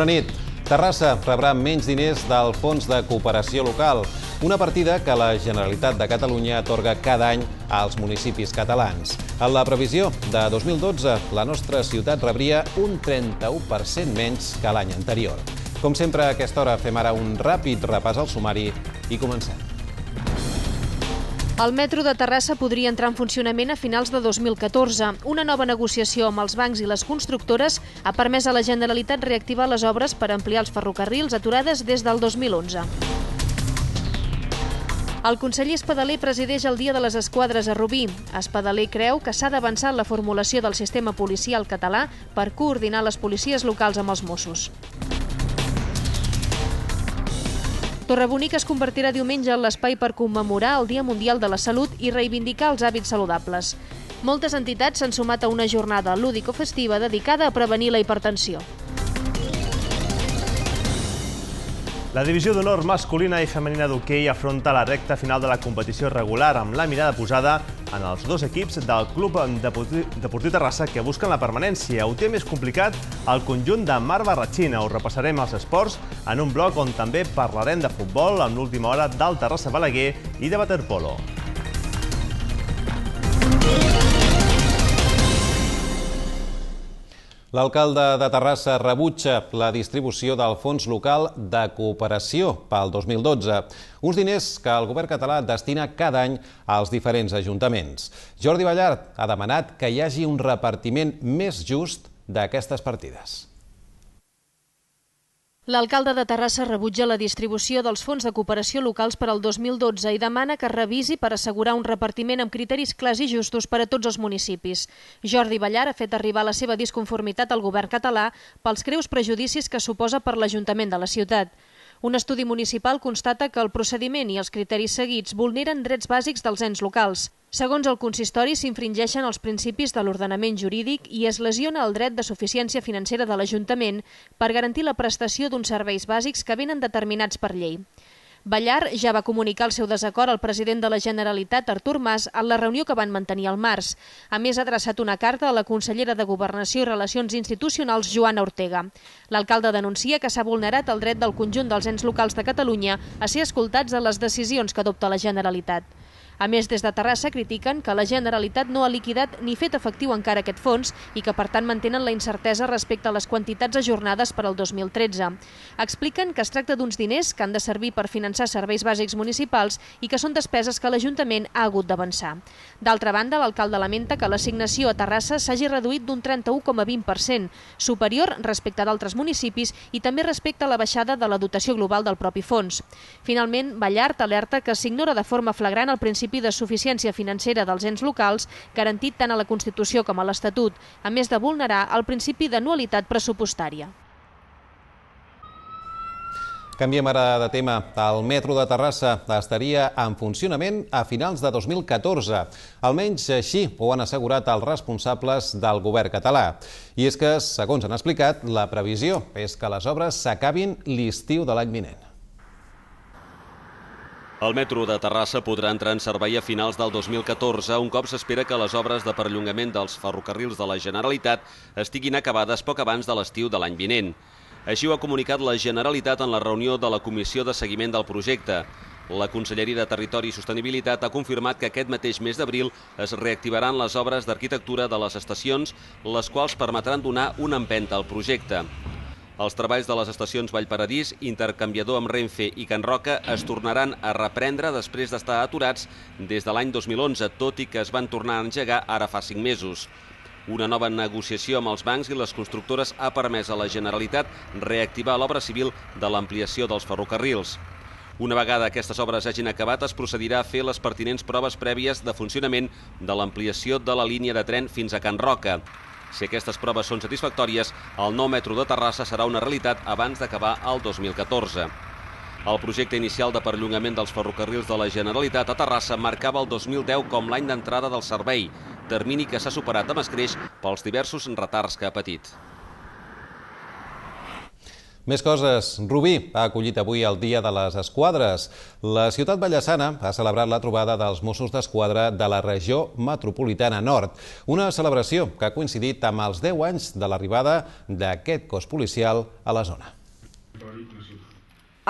Bona nit. Terrassa rebrà menys diners del Fons de Cooperació Local, una partida que la Generalitat de Catalunya atorga cada any als municipis catalans. En la previsió de 2012, la nostra ciutat rebria un 31% menys que l'any anterior. Com sempre, a aquesta hora fem ara un ràpid repàs al sumari i comencem. El metro de Terrassa podria entrar en funcionament a finals de 2014. Una nova negociació amb els bancs i les constructores ha permès a la Generalitat reactivar les obres per ampliar els ferrocarrils aturades des del 2011. El conseller Espadaler presideix el Dia de les Esquadres a Rubí. Espadaler creu que s'ha d'avançar en la formulació del sistema policial català per coordinar les policies locals amb els Mossos. Torrebonica es convertirà diumenge en l'espai per commemorar el Dia Mundial de la Salut i reivindicar els hàbits saludables. Moltes entitats s'han sumat a una jornada lúdico-festiva dedicada a prevenir la hipertensió. La divisió d'honor masculina i femenina d'hoquei afronta la recta final de la competició regular amb la mirada posada en els dos equips del Club Deportiu Terrassa que busquen la permanència. Ho té més complicat el conjunt de Mar Barratxina. Us repassarem els esports en un bloc on també parlarem de futbol amb l'última hora del Terrassa Balaguer i de waterpolo. L'alcalde de Terrassa rebutja la distribució del Fons Local de Cooperació pel 2012, uns diners que el govern català destina cada any als diferents ajuntaments. Jordi Ballart ha demanat que hi hagi un repartiment més just d'aquestes partides. L'alcalde de Terrassa rebutja la distribució dels fons de cooperació locals per al 2012 i demana que revisi per assegurar un repartiment amb criteris clars i justos per a tots els municipis. Jordi Ballar ha fet arribar la seva disconformitat al govern català pels creus prejudicis que suposa per l'Ajuntament de la ciutat. Un estudi municipal constata que el procediment i els criteris seguits vulneren drets bàsics dels ens locals. Segons el consistori, s'infringeixen els principis de l'ordenament jurídic i es lesiona el dret de suficiència financera de l'Ajuntament per garantir la prestació d'uns serveis bàsics que venen determinats per llei. Ballar ja va comunicar el seu desacord al president de la Generalitat, Artur Mas, en la reunió que van mantenir al març. A més, ha adreçat una carta a la consellera de Governació i Relacions Institucionals, Joana Ortega. L'alcalde denuncia que s'ha vulnerat el dret del conjunt dels ens locals de Catalunya a ser escoltats en les decisions que adopta la Generalitat. A més, des de Terrassa critiquen que la Generalitat no ha liquidat ni fet efectiu encara aquest fons i que, per tant, mantenen la incertesa respecte a les quantitats ajornades per al 2013. Expliquen que es tracta d'uns diners que han de servir per finançar serveis bàsics municipals i que són despeses que l'Ajuntament ha hagut d'avançar. D'altra banda, l'alcalde lamenta que l'assignació a Terrassa s'hagi reduït d'un 31,20%, superior respecte d'altres municipis i també respecte a la baixada de la dotació global del propi fons. Finalment, Ballart alerta que s'ignora de forma flagrant el principi principi de suficiència financera dels ens locals, garantit tant a la Constitució com a l'Estatut, a més de vulnerar el principi d'anualitat pressupostària. Canviem ara de tema. El metro de Terrassa estaria en funcionament a finals de 2014. Almenys així ho han assegurat els responsables del govern català. I és que, segons han explicat, la previsió és que les obres s'acabin l'estiu de l'any vinent. El metro de Terrassa podrà entrar en servei a finals del 2014, un cop s'espera que les obres de perllongament dels ferrocarrils de la Generalitat estiguin acabades poc abans de l'estiu de l'any vinent. Així ho ha comunicat la Generalitat en la reunió de la Comissió de Seguiment del projecte. La Conselleria de Territori i Sostenibilitat ha confirmat que aquest mateix mes d'abril es reactivaran les obres d'arquitectura de les estacions, les quals permetran donar una empenta al projecte. Els treballs de les estacions Vallparadís, Intercanviador amb Renfe i Can Roca es tornaran a reprendre després d'estar aturats des de l'any 2011, tot i que es van tornar a engegar ara fa cinc mesos. Una nova negociació amb els bancs i les constructores ha permès a la Generalitat reactivar l'obra civil de l'ampliació dels ferrocarrils. Una vegada aquestes obres hagin acabat, es procedirà a fer les pertinents proves prèvies de funcionament de l'ampliació de la línia de tren fins a Can Roca. Si aquestes proves són satisfactòries, el nou metro de Terrassa serà una realitat abans d'acabar el 2014. El projecte inicial de perllongament dels ferrocarrils de la Generalitat a Terrassa marcava el 2010 com l'any d'entrada del servei, termini que s'ha superat amb escreix pels diversos retards que ha patit. Més coses. Rubí ha acollit avui el Dia de les Esquadres. La ciutat ballassana ha celebrat la trobada dels Mossos d'Esquadra de la regió metropolitana nord. Una celebració que ha coincidit amb els 10 anys de l'arribada d'aquest cos policial a la zona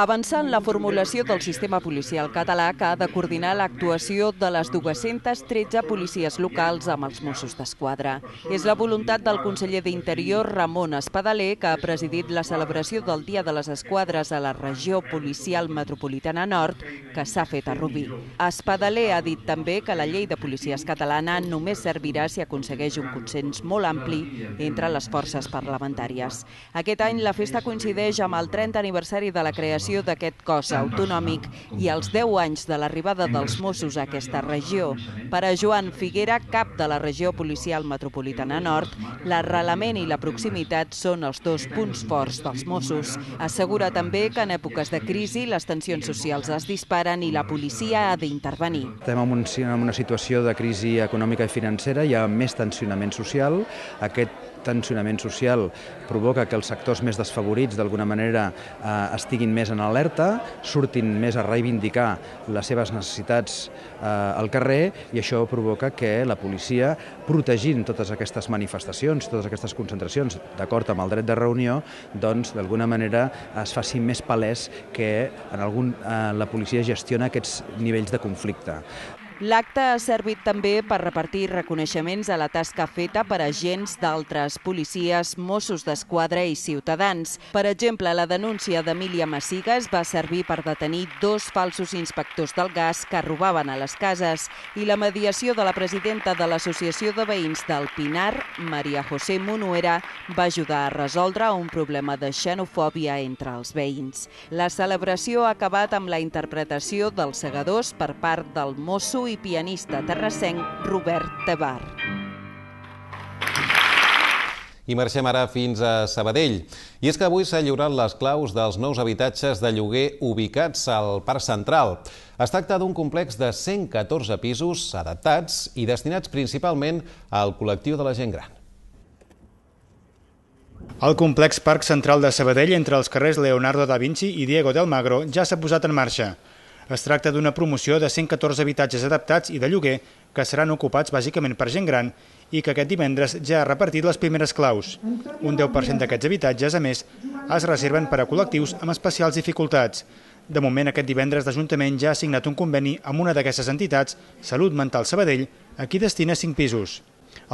avançant la formulació del sistema policial català que ha de coordinar l'actuació de les 213 policies locals amb els Mossos d'Esquadra. És la voluntat del conseller d'Interior, Ramon Espadaler, que ha presidit la celebració del Dia de les Esquadres a la regió policial metropolitana nord, que s'ha fet a Rubí. Espadaler ha dit també que la llei de policies catalana només servirà si aconsegueix un consens molt ampli entre les forces parlamentàries. Aquest any la festa coincideix amb el 30 aniversari de la creació creació d'aquest cos autonòmic i els 10 anys de l'arribada dels Mossos a aquesta regió. Per a Joan Figuera, cap de la regió policial metropolitana nord, l'arrelament i la proximitat són els dos punts forts dels Mossos. Assegura també que en èpoques de crisi les tensions socials es disparen i la policia ha d'intervenir. Estem en, un, en una situació de crisi econòmica i financera, hi ha més tensionament social. Aquest tensionament social provoca que els sectors més desfavorits d'alguna manera eh, estiguin més en alerta, surtin més a reivindicar les seves necessitats eh, al carrer i això provoca que la policia, protegint totes aquestes manifestacions, totes aquestes concentracions, d'acord amb el dret de reunió, doncs d'alguna manera es faci més palès que en algun, eh, la policia gestiona aquests nivells de conflicte. L'acte ha servit també per repartir reconeixements a la tasca feta per agents d'altres policies, Mossos d'Esquadra i ciutadans. Per exemple, la denúncia d'Emília Massigas va servir per detenir dos falsos inspectors del gas que robaven a les cases i la mediació de la presidenta de l'Associació de Veïns del Pinar, Maria José Monuera, va ajudar a resoldre un problema de xenofòbia entre els veïns. La celebració ha acabat amb la interpretació dels segadors per part del mosso i pianista terrassenc Robert Tebar. I marxem ara fins a Sabadell. I és que avui s'ha lliurat les claus dels nous habitatges de lloguer ubicats al Parc Central. Es tracta d'un complex de 114 pisos adaptats i destinats principalment al col·lectiu de la gent gran. El complex Parc Central de Sabadell entre els carrers Leonardo da Vinci i Diego del Magro ja s'ha posat en marxa. Es tracta d'una promoció de 114 habitatges adaptats i de lloguer que seran ocupats bàsicament per gent gran i que aquest divendres ja ha repartit les primeres claus. Un 10% d'aquests habitatges, a més, es reserven per a col·lectius amb especials dificultats. De moment, aquest divendres l'Ajuntament ja ha signat un conveni amb una d'aquestes entitats, Salut Mental Sabadell, a qui destina 5 pisos.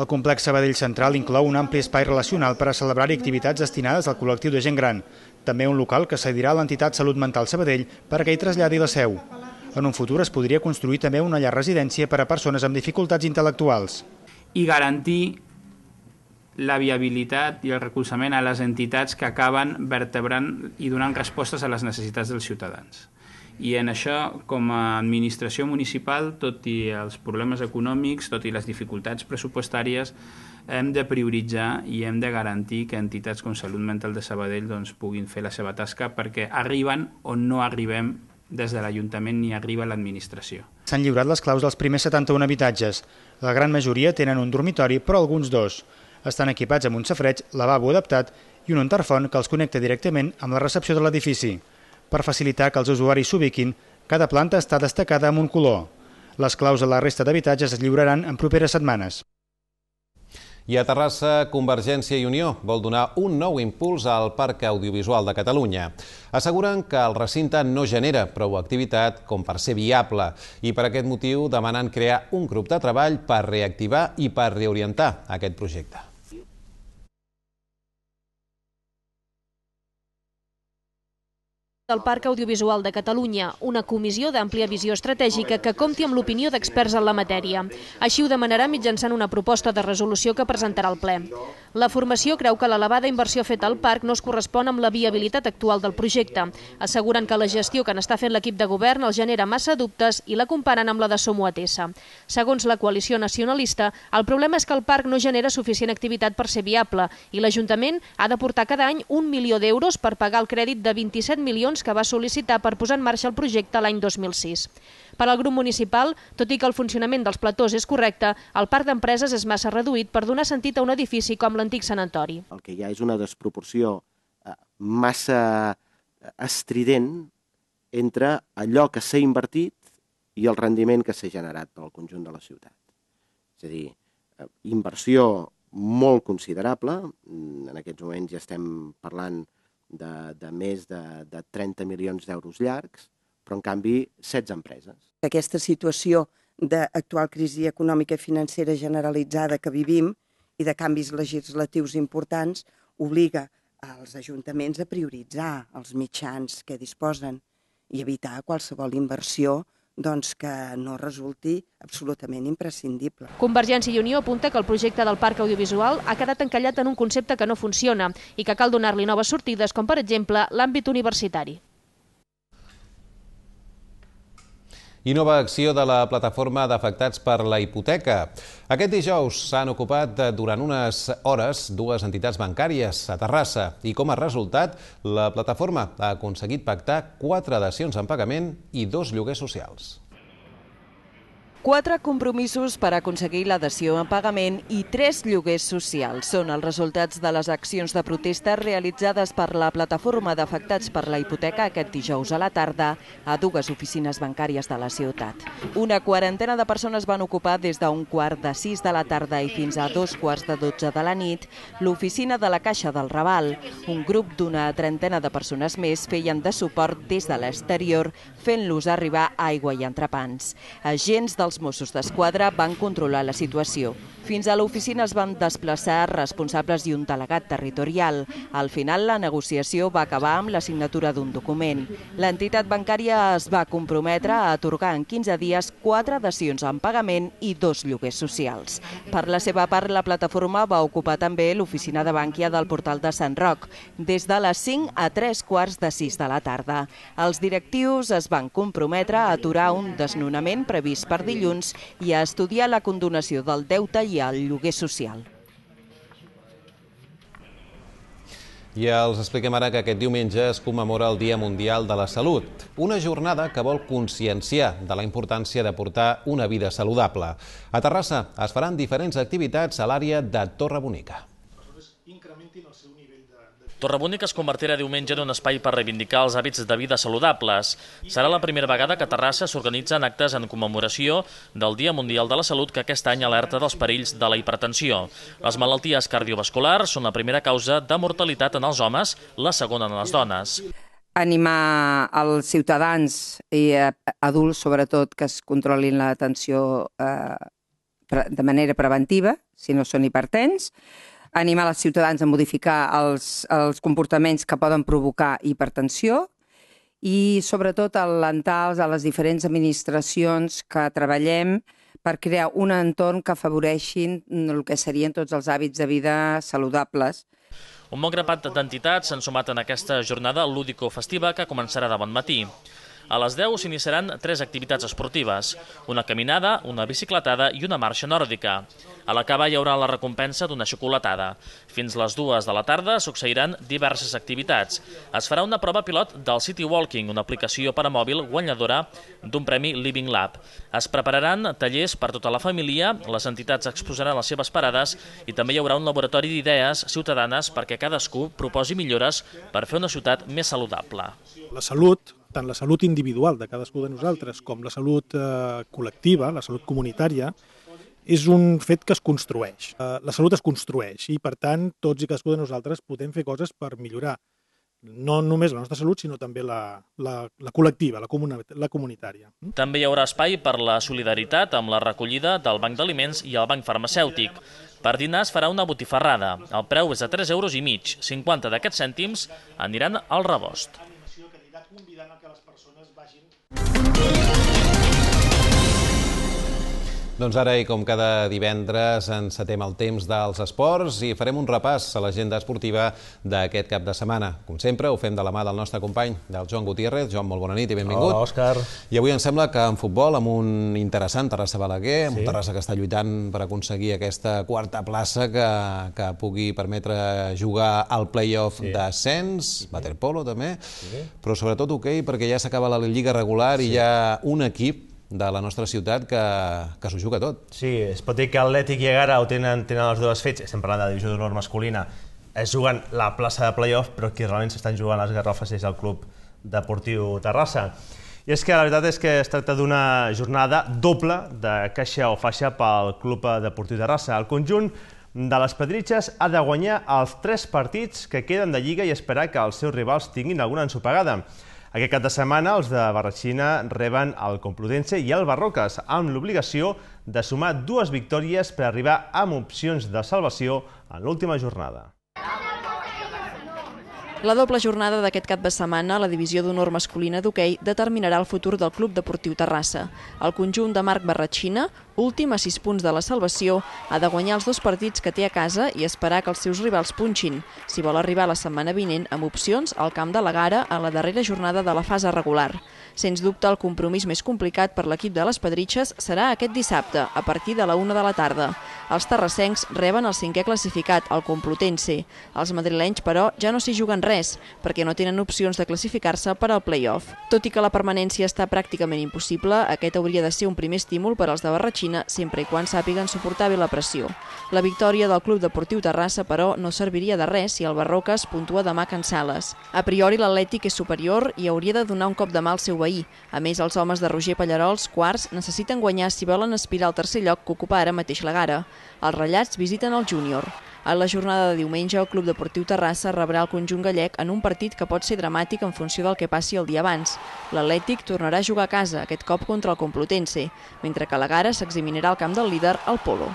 El complex Sabadell Central inclou un ampli espai relacional per a celebrar-hi activitats destinades al col·lectiu de gent gran, també un local que cedirà a l'entitat Salut Mental Sabadell perquè hi traslladi la seu. En un futur es podria construir també una llar residència per a persones amb dificultats intel·lectuals. I garantir la viabilitat i el recolzament a les entitats que acaben vertebrant i donant respostes a les necessitats dels ciutadans. I en això, com a administració municipal, tot i els problemes econòmics, tot i les dificultats pressupostàries, hem de prioritzar i hem de garantir que entitats com Salut Mental de Sabadell doncs, puguin fer la seva tasca perquè arriben on no arribem des de l'Ajuntament ni arriba l'administració. S'han lliurat les claus dels primers 71 habitatges. La gran majoria tenen un dormitori, però alguns dos. Estan equipats amb un safreig, lavabo adaptat i un interfon que els connecta directament amb la recepció de l'edifici. Per facilitar que els usuaris s'ubiquin, cada planta està destacada amb un color. Les claus de la resta d'habitatges es lliuraran en properes setmanes. I a Terrassa, Convergència i Unió vol donar un nou impuls al Parc Audiovisual de Catalunya. Asseguren que el recinte no genera prou activitat com per ser viable i per aquest motiu demanen crear un grup de treball per reactivar i per reorientar aquest projecte. Del Parc Audiovisual de Catalunya, una comissió d'àmplia visió estratègica que compti amb l'opinió d'experts en la matèria. Així ho demanarà mitjançant una proposta de resolució que presentarà al ple. La formació creu que l'elevada inversió feta al parc no es correspon amb la viabilitat actual del projecte. Asseguren que la gestió que n'està fent l'equip de govern els genera massa dubtes i la comparen amb la de Somo ATS. Segons la coalició nacionalista, el problema és que el parc no genera suficient activitat per ser viable i l'Ajuntament ha de portar cada any un milió d'euros per pagar el crèdit de 27 milions milions que va sol·licitar per posar en marxa el projecte l'any 2006. Per al grup municipal, tot i que el funcionament dels platós és correcte, el parc d'empreses és massa reduït per donar sentit a un edifici com l'antic sanatori. El que hi ha és una desproporció eh, massa estrident entre allò que s'ha invertit i el rendiment que s'ha generat pel conjunt de la ciutat. És a dir, eh, inversió molt considerable, mm, en aquests moments ja estem parlant de, de més de, de 30 milions d'euros llargs, però en canvi 16 empreses. Aquesta situació d'actual crisi econòmica i financera generalitzada que vivim i de canvis legislatius importants obliga als ajuntaments a prioritzar els mitjans que disposen i evitar qualsevol inversió doncs, que no resulti absolutament imprescindible. Convergència i Unió apunta que el projecte del parc audiovisual ha quedat encallat en un concepte que no funciona i que cal donar-li noves sortides, com per exemple l'àmbit universitari. I nova acció de la plataforma d'afectats per la hipoteca. Aquest dijous s'han ocupat durant unes hores dues entitats bancàries a Terrassa i com a resultat la plataforma ha aconseguit pactar quatre dacions en pagament i dos lloguers socials. Quatre compromisos per aconseguir l'adhesió en pagament i tres lloguers socials són els resultats de les accions de protesta realitzades per la plataforma d'afectats per la hipoteca aquest dijous a la tarda a dues oficines bancàries de la ciutat. Una quarantena de persones van ocupar des d'un quart de sis de la tarda i fins a dos quarts de dotze de la nit l'oficina de la Caixa del Raval. Un grup d'una trentena de persones més feien de suport des de l'exterior fent-los arribar aigua i entrepans. Agents dels els Mossos d'Esquadra van controlar la situació. Fins a l'oficina es van desplaçar responsables i un delegat territorial. Al final, la negociació va acabar amb la signatura d'un document. L'entitat bancària es va comprometre a atorgar en 15 dies quatre dacions en pagament i dos lloguers socials. Per la seva part, la plataforma va ocupar també l'oficina de Bànquia del portal de Sant Roc, des de les 5 a 3 quarts de 6 de la tarda. Els directius es van comprometre a aturar un desnonament previst per dilluns dilluns i a estudiar la condonació del deute i el lloguer social. I els expliquem ara que aquest diumenge es commemora el Dia Mundial de la Salut, una jornada que vol conscienciar de la importància de portar una vida saludable. A Terrassa es faran diferents activitats a l'àrea de Torre Bonica. Torrebúnic es convertirà diumenge en un espai per reivindicar els hàbits de vida saludables. Serà la primera vegada que a Terrassa s'organitzen actes en commemoració del Dia Mundial de la Salut que aquest any alerta dels perills de la hipertensió. Les malalties cardiovasculars són la primera causa de mortalitat en els homes, la segona en les dones animar els ciutadans i eh, adults, sobretot, que es controlin l'atenció eh, de manera preventiva, si no són hipertens, animar els ciutadans a modificar els, els comportaments que poden provocar hipertensió i sobretot alentar a les diferents administracions que treballem per crear un entorn que afavoreixin el que serien tots els hàbits de vida saludables. Un bon grapat d'entitats s'han sumat en aquesta jornada lúdico-festiva que començarà de bon matí. A les 10 s'iniciaran tres activitats esportives, una caminada, una bicicletada i una marxa nòrdica. A la cava hi haurà la recompensa d'una xocolatada. Fins les dues de la tarda succeiran diverses activitats. Es farà una prova pilot del City Walking, una aplicació per a mòbil guanyadora d'un premi Living Lab. Es prepararan tallers per tota la família, les entitats exposaran les seves parades i també hi haurà un laboratori d'idees ciutadanes perquè cadascú proposi millores per fer una ciutat més saludable. La salut tant la salut individual de cadascú de nosaltres com la salut eh, col·lectiva, la salut comunitària, és un fet que es construeix. Eh, la salut es construeix i, per tant, tots i cadascú de nosaltres podem fer coses per millorar no només la nostra salut, sinó també la, la, la col·lectiva, la, comuna, la comunitària. També hi haurà espai per la solidaritat amb la recollida del Banc d'Aliments i el Banc Farmacèutic. Per dinar es farà una botifarrada. El preu és de 3 euros i mig. 50 d'aquests cèntims aniran al rebost convidant a que les persones vagin... Doncs ara, i com cada divendres, encetem el temps dels esports i farem un repàs a l'agenda esportiva d'aquest cap de setmana. Com sempre, ho fem de la mà del nostre company, del Joan Gutiérrez. Joan, molt bona nit i benvingut. Hola, Òscar. I avui em sembla que en futbol, amb un interessant Terrassa Balaguer, sí. un Terrassa que està lluitant per aconseguir aquesta quarta plaça que, que pugui permetre jugar al play-off sí. d'ascens, sí. waterpolo també, sí. però sobretot hoquei, okay, perquè ja s'acaba la lliga regular sí. i hi ha un equip de la nostra ciutat que, que s'ho juga tot. Sí, es pot dir que Atlètic i Egara ho tenen, tenen els dos fets, estem parlant de divisió d'honor masculina, es juguen la plaça de playoff, però qui realment s'estan jugant les garrofes és el Club Deportiu Terrassa. I és que la veritat és que es tracta d'una jornada doble de caixa o faixa pel Club Deportiu Terrassa. El conjunt de les Pedritxes ha de guanyar els tres partits que queden de Lliga i esperar que els seus rivals tinguin alguna ensopegada. Aquest cap de setmana els de Barratxina reben el Complutense i el Barroques amb l'obligació de sumar dues victòries per arribar amb opcions de salvació en l'última jornada. La doble jornada d'aquest cap de setmana a la divisió d'honor masculina d'hoquei determinarà el futur del Club Deportiu Terrassa. El conjunt de Marc Barratxina, últim a 6 punts de la salvació, ha de guanyar els dos partits que té a casa i esperar que els seus rivals punxin, si vol arribar la setmana vinent amb opcions al camp de la Gara a la darrera jornada de la fase regular. Sens dubte, el compromís més complicat per l'equip de les Pedritxes serà aquest dissabte, a partir de la una de la tarda. Els terrassencs reben el cinquè classificat, el Complutense. Els madrilenys, però, ja no s'hi juguen res, perquè no tenen opcions de classificar-se per al play-off. Tot i que la permanència està pràcticament impossible, aquest hauria de ser un primer estímul per als de Barratxina, sempre i quan sàpiguen suportar bé la pressió. La victòria del Club Deportiu Terrassa, però, no serviria de res si el Barroques puntua demà Can Sales. A priori, l'Atlètic és superior i hauria de donar un cop de mà al seu veí. A més, els homes de Roger Pallarols, quarts, necessiten guanyar si volen aspirar al tercer lloc que ocupa ara mateix la Gara. Els ratllats visiten el júnior. A la jornada de diumenge, el Club Deportiu Terrassa rebrà el conjunt gallec en un partit que pot ser dramàtic en funció del que passi el dia abans. L'Atlètic tornarà a jugar a casa, aquest cop contra el Complutense, mentre que la Gara s'examinarà al camp del líder, el Polo.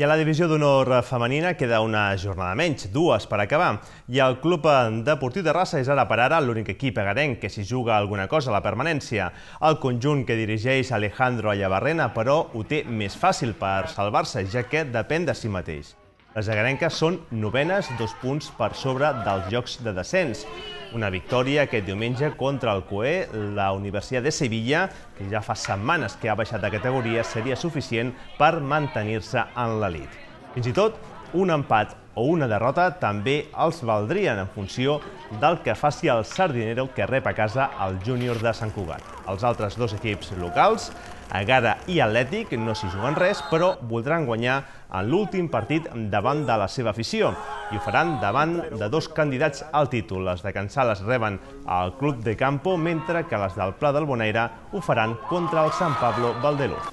I a la divisió d'honor femenina queda una jornada menys, dues per acabar. I el Club Deportiu de Rassa és ara per ara l'únic equip agarenc que s'hi juga alguna cosa a la permanència. El conjunt que dirigeix Alejandro Allabarrena, però, ho té més fàcil per salvar-se, ja que depèn de si mateix. Les agarenques són novenes, dos punts per sobre dels jocs de descens. Una victòria aquest diumenge contra el COE, la Universitat de Sevilla, que ja fa setmanes que ha baixat de categoria, seria suficient per mantenir-se en l'elit. Fins i tot, un empat o una derrota també els valdrien en funció del que faci el Sardinero que rep a casa el júnior de Sant Cugat. Els altres dos equips locals Agara i Atlètic no s'hi juguen res, però voldran guanyar en l'últim partit davant de la seva afició i ho faran davant de dos candidats al títol. Les de Cansales reben al Club de Campo, mentre que les del Pla del Bonaire ho faran contra el San Pablo Valdeluz.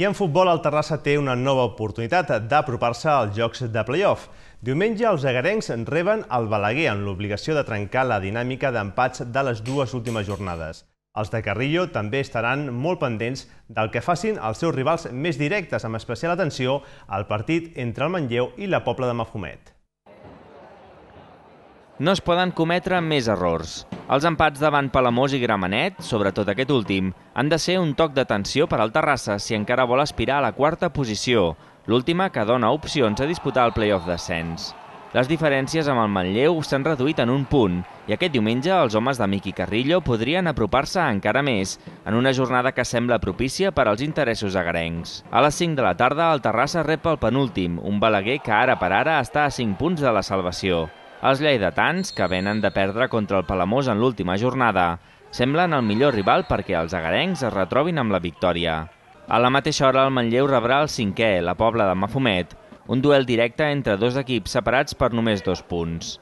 I en futbol, el Terrassa té una nova oportunitat d'apropar-se als jocs de play-off. Diumenge, els agarencs reben el Balaguer en l'obligació de trencar la dinàmica d'empats de les dues últimes jornades. Els de Carrillo també estaran molt pendents del que facin els seus rivals més directes, amb especial atenció al partit entre el Manlleu i la Pobla de Mafumet no es poden cometre més errors. Els empats davant Palamós i Gramenet, sobretot aquest últim, han de ser un toc d'atenció per al Terrassa si encara vol aspirar a la quarta posició, l'última que dona opcions a disputar el play-off d'ascens. Les diferències amb el Manlleu s'han reduït en un punt i aquest diumenge els homes de Miqui Carrillo podrien apropar-se encara més en una jornada que sembla propícia per als interessos agarencs. A les 5 de la tarda el Terrassa rep el penúltim, un Balaguer que ara per ara està a 5 punts de la salvació. Els lleidatans, que venen de perdre contra el Palamós en l'última jornada, semblen el millor rival perquè els agarencs es retrobin amb la victòria. A la mateixa hora el Manlleu rebrà el cinquè, la Pobla de Mafumet, un duel directe entre dos equips separats per només dos punts.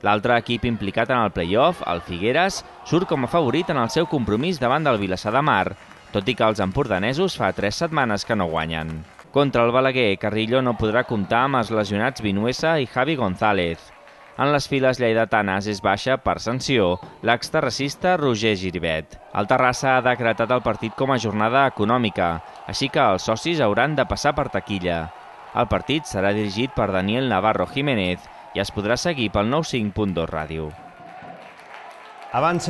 L'altre equip implicat en el play-off, el Figueres, surt com a favorit en el seu compromís davant del Vilassar de Mar, tot i que els empordanesos fa tres setmanes que no guanyen. Contra el Balaguer, Carrillo no podrà comptar amb els lesionats Vinuesa i Javi González, en les files lleidatanes és baixa per sanció l'exterracista Roger Giribet. El Terrassa ha decretat el partit com a jornada econòmica, així que els socis hauran de passar per taquilla. El partit serà dirigit per Daniel Navarro Jiménez i es podrà seguir pel 95.2 Ràdio. Abans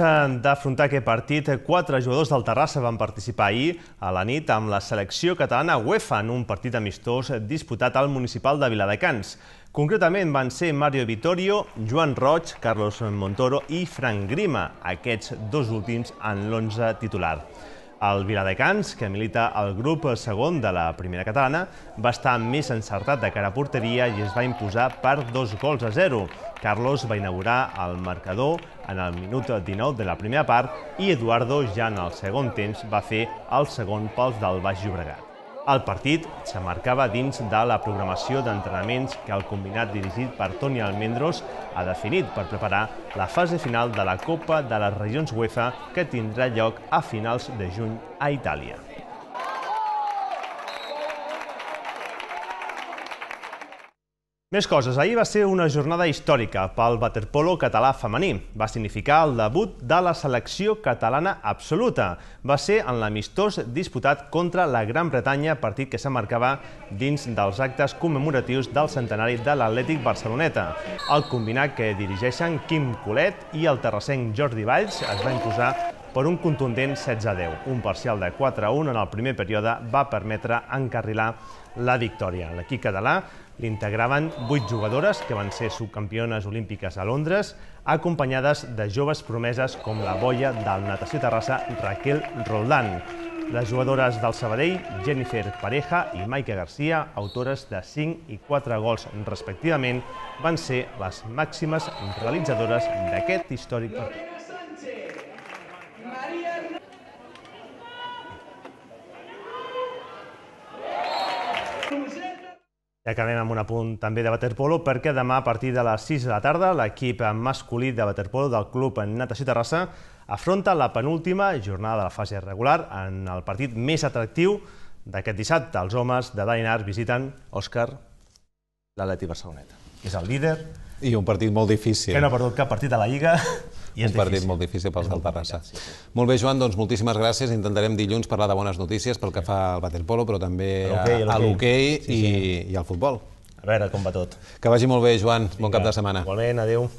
d'afrontar aquest partit, quatre jugadors del Terrassa van participar ahir a la nit amb la selecció catalana UEFA en un partit amistós disputat al municipal de Viladecans. Concretament van ser Mario Vittorio, Joan Roig, Carlos Montoro i Frank Grima, aquests dos últims en l'11 titular. El Viladecans, que milita al grup segon de la primera catalana, va estar més encertat de cara a porteria i es va imposar per dos gols a zero. Carlos va inaugurar el marcador en el minut 19 de la primera part i Eduardo ja en el segon temps va fer el segon pels del Baix Llobregat. El partit s'emmarcava dins de la programació d'entrenaments que el combinat dirigit per Toni Almendros ha definit per preparar la fase final de la Copa de les Regions UEFA que tindrà lloc a finals de juny a Itàlia. Més coses. Ahir va ser una jornada històrica pel waterpolo català femení. Va significar el debut de la selecció catalana absoluta. Va ser en l'amistós disputat contra la Gran Bretanya, partit que s'emmarcava dins dels actes commemoratius del centenari de l'Atlètic Barceloneta. El combinat que dirigeixen Quim Colet i el terrassenc Jordi Valls es va imposar per un contundent 16 a 10. Un parcial de 4 a 1 en el primer període va permetre encarrilar la victòria. L'equip català L'integraven vuit jugadores que van ser subcampiones olímpiques a Londres, acompanyades de joves promeses com la boia del Natació Terrassa Raquel Roldán. Les jugadores del Sabadell, Jennifer Pareja i Maika Garcia, autores de 5 i 4 gols respectivament, van ser les màximes realitzadores d'aquest històric partit. I acabem amb un apunt també de waterpolo perquè demà a partir de les 6 de la tarda l'equip masculí de waterpolo del Club Natació Terrassa afronta la penúltima jornada de la fase regular en el partit més atractiu d'aquest dissabte. Els homes de Dainar visiten, Òscar, l'Atleti Barceloneta, que és el líder. I un partit molt difícil. Que no ha perdut cap partit a la Lliga i és un partit difícil. molt difícil pels del Terrassa. Sí, sí. Molt bé, Joan, doncs moltíssimes gràcies. Intentarem dilluns parlar de bones notícies pel que fa al waterpolo, però també a l'hoquei sí, sí. i, i al futbol. A veure com va tot. Que vagi molt bé, Joan. Bon Vinga. cap de setmana. Igualment, adeu.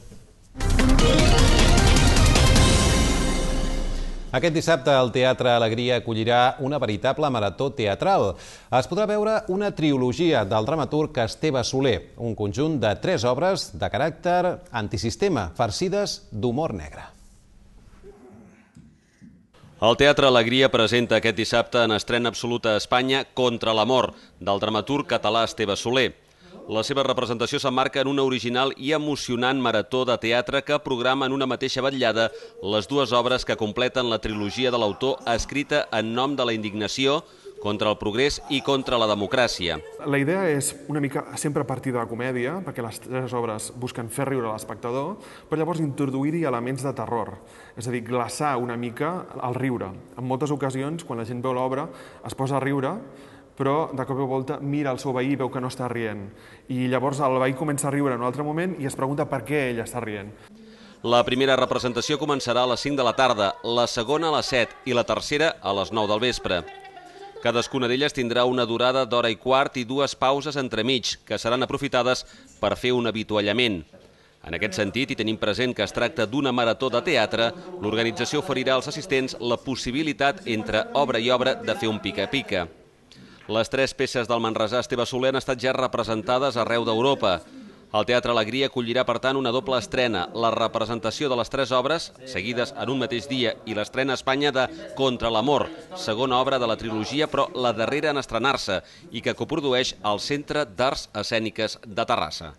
Aquest dissabte el Teatre Alegria acollirà una veritable marató teatral. Es podrà veure una trilogia del dramaturg Esteve Soler, un conjunt de tres obres de caràcter antisistema, farcides d'humor negre. El Teatre Alegria presenta aquest dissabte en estrena absoluta a Espanya Contra l'amor, del dramaturg català Esteve Soler. La seva representació s'emmarca en una original i emocionant marató de teatre que programa en una mateixa vetllada les dues obres que completen la trilogia de l'autor escrita en nom de la indignació, contra el progrés i contra la democràcia. La idea és una mica sempre partir de la comèdia, perquè les tres obres busquen fer riure l'espectador, però llavors introduir-hi elements de terror, és a dir, glaçar una mica el riure. En moltes ocasions, quan la gent veu l'obra, es posa a riure, però de cop i volta mira el seu veí i veu que no està rient. I llavors el veí comença a riure en un altre moment i es pregunta per què ell està rient. La primera representació començarà a les 5 de la tarda, la segona a les 7 i la tercera a les 9 del vespre. Cadascuna d'elles tindrà una durada d'hora i quart i dues pauses entremig, que seran aprofitades per fer un avituallament. En aquest sentit, i tenim present que es tracta d'una marató de teatre, l'organització oferirà als assistents la possibilitat entre obra i obra de fer un pica-pica. Les tres peces del Manresà Esteve Soler han estat ja representades arreu d'Europa. El Teatre Alegria acollirà, per tant, una doble estrena, la representació de les tres obres, seguides en un mateix dia, i l'estrena a Espanya de Contra l'amor, segona obra de la trilogia, però la darrera en estrenar-se, i que coprodueix el Centre d'Arts Escèniques de Terrassa.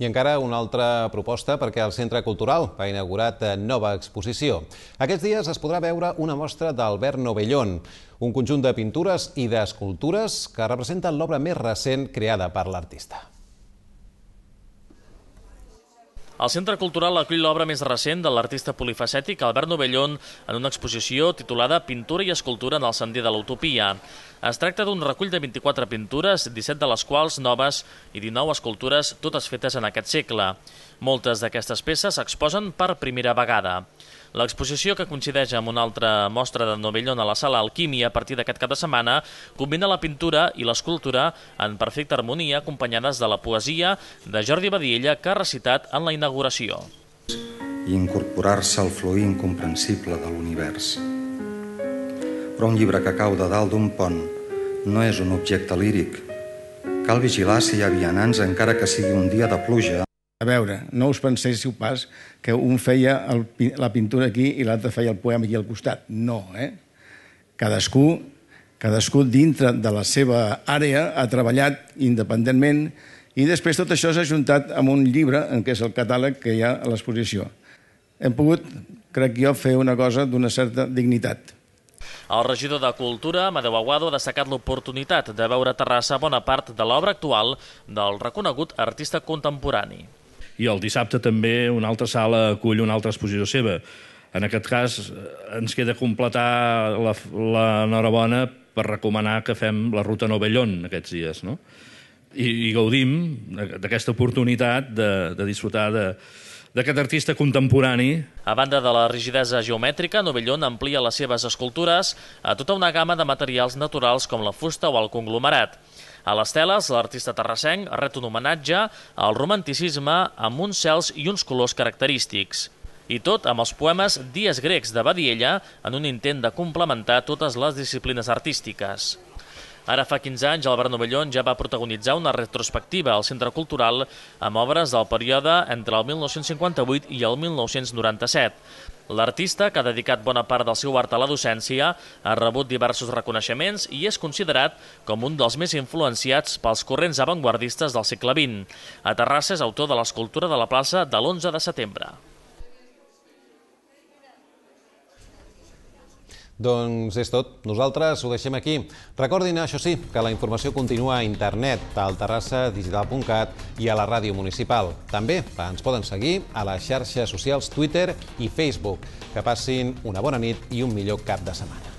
I encara una altra proposta perquè el Centre Cultural ha inaugurat nova exposició. Aquests dies es podrà veure una mostra d'Albert Novellón, un conjunt de pintures i d'escultures que representen l'obra més recent creada per l'artista. El Centre Cultural acull l'obra més recent de l'artista polifacètic Albert Novellón en una exposició titulada Pintura i escultura en el sender de l'utopia. Es tracta d'un recull de 24 pintures, 17 de les quals noves i 19 escultures, totes fetes en aquest segle. Moltes d'aquestes peces s'exposen per primera vegada. L'exposició, que coincideix amb una altra mostra de Novellón a la sala Alquímia a partir d'aquest cap de setmana, combina la pintura i l'escultura en perfecta harmonia acompanyades de la poesia de Jordi Badiella que ha recitat en la inauguració. I incorporar-se al fluir incomprensible de l'univers però un llibre que cau de dalt d'un pont no és un objecte líric. Cal vigilar si hi ha vianants encara que sigui un dia de pluja A veure, no us penséssiu pas que un feia el, la pintura aquí i l'altre feia el poema aquí al costat. No, eh? Cadascú, cadascú dintre de la seva àrea ha treballat independentment i després tot això s'ha juntat amb un llibre, en què és el catàleg que hi ha a l'exposició. Hem pogut, crec jo, fer una cosa d'una certa dignitat. El regidor de Cultura, Amadeu Aguado, ha destacat l'oportunitat de veure a Terrassa bona part de l'obra actual del reconegut artista contemporani. I el dissabte també una altra sala acull una altra exposició seva. En aquest cas, eh, ens queda completar la, la per recomanar que fem la ruta Novellón aquests dies, no? I, i gaudim d'aquesta oportunitat de, de disfrutar de, d'aquest artista contemporani. A banda de la rigidesa geomètrica, Novellón amplia les seves escultures a tota una gamma de materials naturals com la fusta o el conglomerat. A les teles, l'artista terrassenc ret un homenatge al romanticisme amb uns cels i uns colors característics. I tot amb els poemes Dies grecs de Badiella en un intent de complementar totes les disciplines artístiques. Ara fa 15 anys, Albert Novellón ja va protagonitzar una retrospectiva al Centre Cultural amb obres del període entre el 1958 i el 1997. L'artista, que ha dedicat bona part del seu art a la docència, ha rebut diversos reconeixements i és considerat com un dels més influenciats pels corrents avantguardistes del segle XX. A Terrassa és autor de l'escultura de la plaça de l'11 de setembre. Doncs és tot. Nosaltres ho deixem aquí. Recordin, això sí, que la informació continua a internet, al terrassadigital.cat i a la ràdio municipal. També ens poden seguir a les xarxes socials Twitter i Facebook. Que passin una bona nit i un millor cap de setmana.